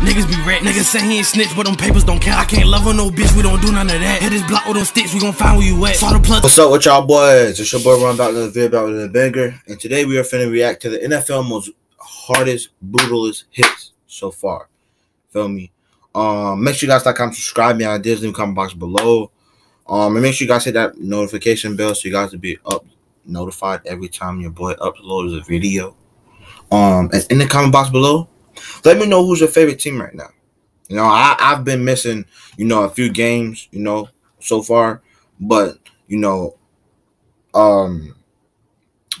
Niggas be wrecked. Niggas say he ain't snitch, but them papers don't count. I can't love on no bitch, we don't do none of that. Hit this block with them sticks, we gon' find where you at. Saw the plug. What's up with y'all boys? It's your boy Ron back with a video about the banger. And today we are finna react to the NFL most hardest, brutalest hits so far. Feel me? Um, make sure you guys like, comment, subscribe me on Disney comment box below. Um, and make sure you guys hit that notification bell so you guys will be up notified every time your boy uploads a video. Um, and in the comment box below, let me know who's your favorite team right now. You know, I, I've been missing, you know, a few games, you know, so far, but you know, um,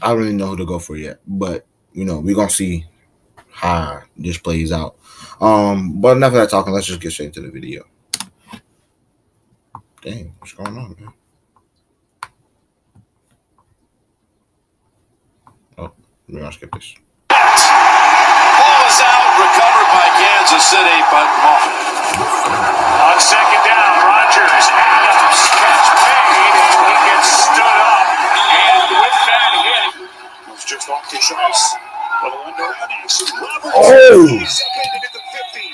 I don't really know who to go for yet. But you know, we're gonna see how this plays out. Um, but enough of that talking. Let's just get straight into the video. Dang, what's going on, man? Oh, we're gonna skip this. Ball is out, recovered by Kansas City, but on second down, Rodgers, Adams, catch made, and he gets stood up. And with that hit, was just off the shots. Little under Roberts Oh! separated at the 50.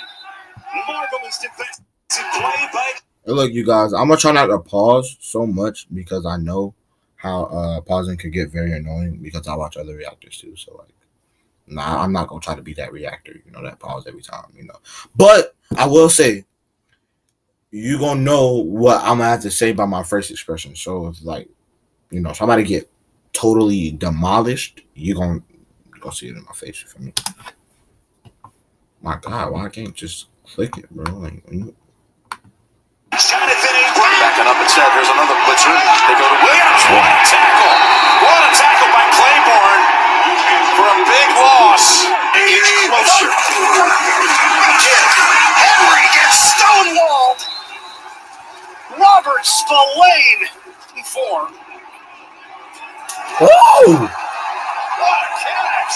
Marvelous defensive play by look, you guys, I'm gonna try not to pause so much because I know how uh pausing could get very annoying because I watch other reactors too. So like, nah, I'm not gonna try to be that reactor, you know, that pause every time, you know. But I will say, you gonna know what I'm gonna have to say by my first expression. So it's like, you know, somebody get totally demolished, you gonna you gonna see it in my face for me. My God, why I can't just click it, bro? Like, you, Jonathan Abram backing up instead. There's another blitzer. They go to Williams. What a tackle! It's closer. Again, Henry gets stonewalled. Robert Spillane. Four. oh. What a catch!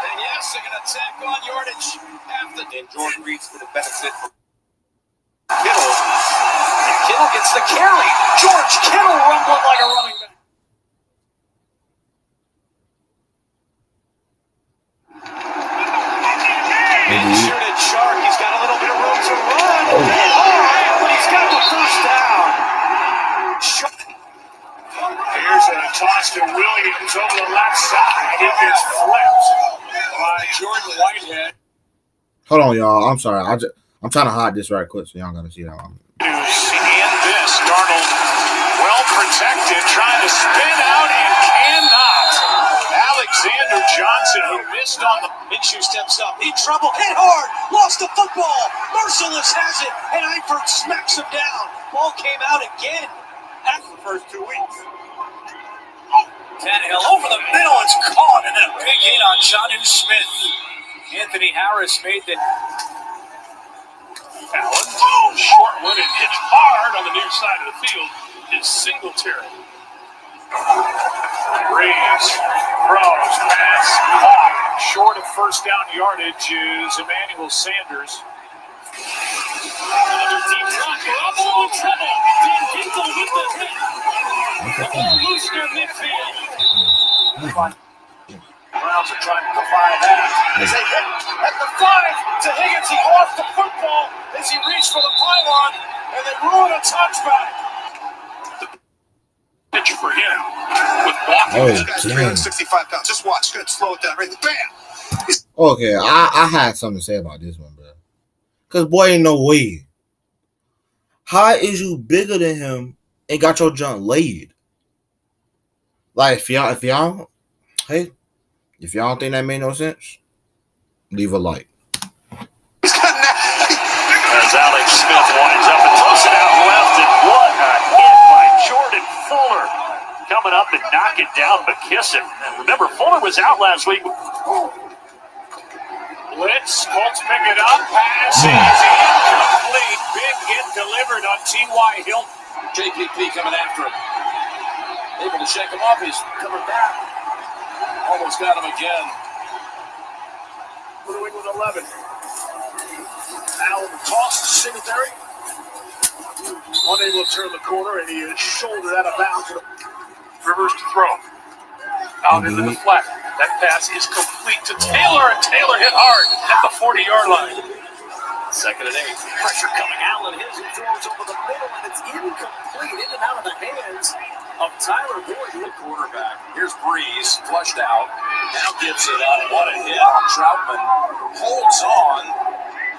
And yes, they're going to tack on yardage after. And Jordan Reed's for the benefit from Kittle. And Kittle gets the carry. George Kittle rumbling like a running back. Inserted Shark. He's got a little bit of room to run. Oh. All right, but he's got the first down. Shark. Here's a toss to Williams over the left gets flipped by Jordan Whitehead. Hold on, y'all. I'm sorry. I just I'm trying to hide this right quick so y'all gotta see that one. In this, Darnold well protected, trying to spin out and cannot. Alexander Johnson, who missed on the Minshew steps up, in trouble, hit hard, lost the football. Mercilus has it, and Eifert smacks him down. Ball came out again. After the first two weeks. Tannehill over the middle, it's caught, and then a big hit on Jonnu Smith. Anthony Harris made the Allen. Oh, short one and hit hard on the near side of the field is Singletary. Reeves throws, pass, caught. Short of first down yardage is Emmanuel Sanders. Another deep drop. Garoppolo in trouble. Dan Dinkle with the hit. The ball loose near midfield. Browns are trying to defy that. As they hit at the five to Higgins, he lost the football as he reached for the pylon, and they ruin a touchback. Pitch for him with blocking. Oh, This guy's damn. 365 pounds. Just watch. Good. Slow it down. Right. Bam. Okay, I, I had something to say about this one, bro. Cause boy ain't no way. How is you bigger than him and got your junk laid? Like if y'all if y'all hey, if y'all think that made no sense, leave a like. He's got that. As Alex Smith winds up and throws it out left, and what a hit by Jordan Fuller. Coming up and knocking down McKissic. And remember, Fuller was out last week. Blitz, Colts pick it up, pass is incomplete. Big hit delivered on T.Y. Hilton. JPP coming after him. Able to shake him up, he's coming back. Almost got him again. New England 11. Allen toss to Singletary. Unable to turn the corner, and he is shouldered out of bounds. Rivers to throw. Out into the mm-hmm. flat. That pass is complete to Taylor, and Taylor hit hard at the 40 yard line. Second and eight. Pressure coming. Allen his and throws over the middle, and it's incomplete. In and out of the hands of Tyler Boyd, the quarterback. Here's Brees, flushed out. Now gets it up. What a hit on Troutman. Holds on.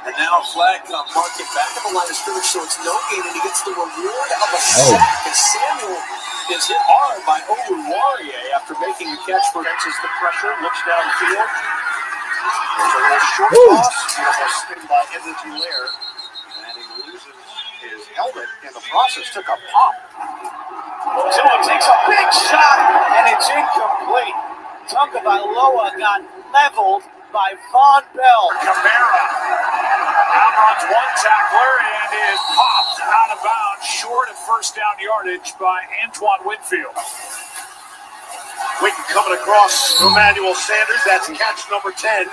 And now a flag marking back at the line of scrimmage, so it's no gain, and he gets the reward of a Oh. sack as Samuel is hit hard by Oluwarie after making a catch for Texas the pressure, looks downfield. There's a little short Woo. toss, beautiful spin by Edwards-Helaire, and he loses his helmet in the process, took a pop. Tua takes a big shot, and it's incomplete. Tagovailoa got leveled by Vonn Bell. Kamara outruns one tackler and is popped out of bounds short of first down yardage by Antoine Winfield. Witten coming across Emmanuel Sanders. That's catch number 10.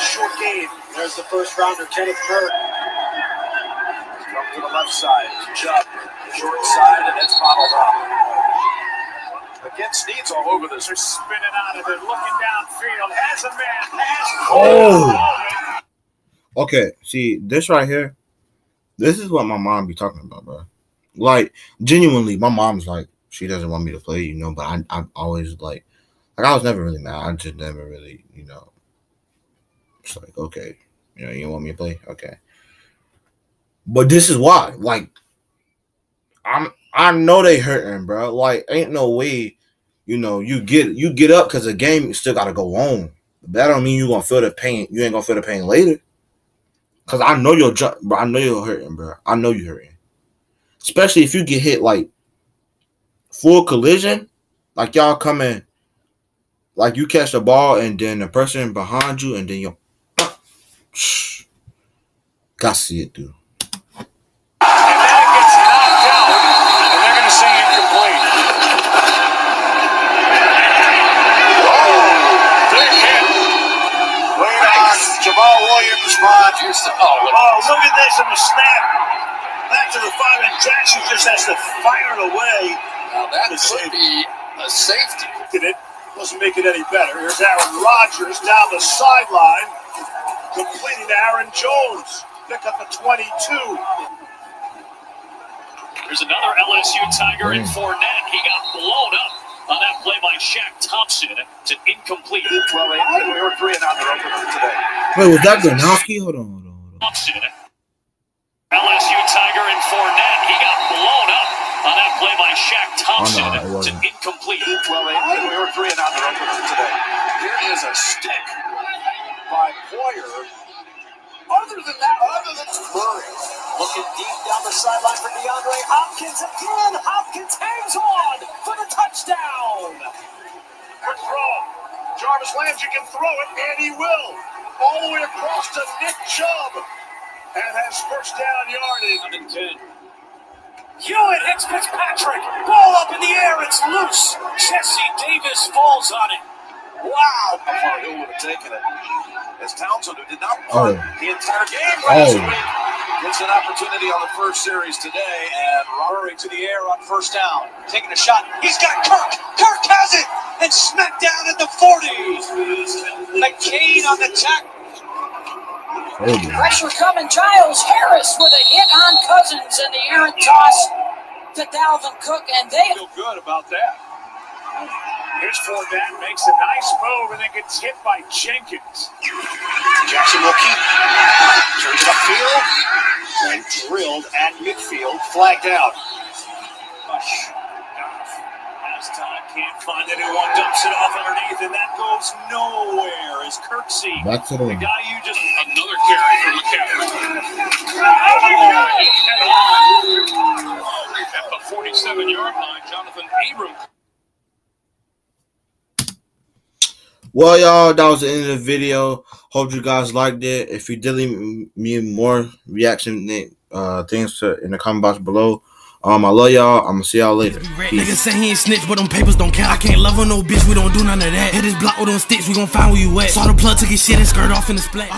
Short gain. There's the first rounder, Kenneth Bird. Come to the left side. Chubb. Short side, and it's bottled up. Against Needs all over this. They're spinning out of it, looking downfield. Has a man. Has Oh. Okay, see this right here. This is what my mom be talking about, bro. Like genuinely, my mom's like she doesn't want me to play, you know. But I, I'm always like, like I was never really mad. I just never really, you know. It's like okay, you know, you want me to play, okay. But this is why, like, I'm I know they hurting, bro. Like, ain't no way, you know, you get you get up because the game still got to go on. That don't mean you gonna feel the pain. You ain't gonna feel the pain later. Cause I know you're, ju- bro. I know you're hurting, bro. I know you're hurting. Especially if you get hit like full collision, like y'all coming, like you catch the ball and then the person behind you and then you, got to see it through. And then it gets knocked out, and they're going to say incomplete. Oh, big hit. Late on, Jamal Williams spot. Here's the, oh, look at this in the snap. Back to the five, and Jackson just has to fire it away. Now that could be a safety. Did it? Doesn't make it any better. Here's Aaron Rodgers down the sideline, completing to Aaron Jones. Pick up a 22. There's another LSU Tiger in Mm. Fournette. He got blown up on that play by Shaq Thompson. It's an incomplete. Well, they, we were three and out. They're open today. Wait, was that Gronkowski? Hold on, hold on, hold on. Thompson. LSU Tiger in Fournette. He got blown up on that play by Shaq Thompson. Oh, no, it's an incomplete. Well, they, we were three and out. They're open today. Here is a stick by Poyer. Other than that, other than Murray, looking deep down the sideline for DeAndre Hopkins again. Hopkins hangs on for the touchdown. Good throw. Jarvis Landry can throw it, and he will. All the way across to Nick Chubb. And has first down yardage. And 10. Hewitt hits Fitzpatrick. Ball up in the air. It's loose. Jesse Davis falls on it. Wow. How far Hill would have taken it. As Townsend, who did not punt Oh. the entire game oh. last Oh. week, gets an opportunity on the first series today. And Rory to the air on first down. Taking a shot. He's got Kirk. Kirk has it. And smacked down at the 40. McCain on the tackle. Hold. Pressure coming. Giles Harris with a hit on Cousins and the errant toss to Dalvin Cook, and they feel good about that. Here's Fournette, makes a nice move, and then gets hit by Jenkins. Jackson will keep. Turns it upfield. And drilled at midfield. Flagged out. Bush. Has time. Can't find anyone. Dumps it off underneath, and that goes nowhere. As Kirksey, Back to the the guy you just. Another carry for McCaffrey. At the 47 yard line, Jonathan Abram Well, y'all, that was the end of the video. Hope you guys liked it. If you did leave me more reaction uh, things to, in the comment box below, um, I love y'all. I'm gonna see y'all later. Peace. say he ain't snitch, but them papers don't count. I can't love on no bitch, we don't do none of that. Hit his block with them sticks, we gon' find where you at. Saw the plug, took his shit and skirt off in the splat.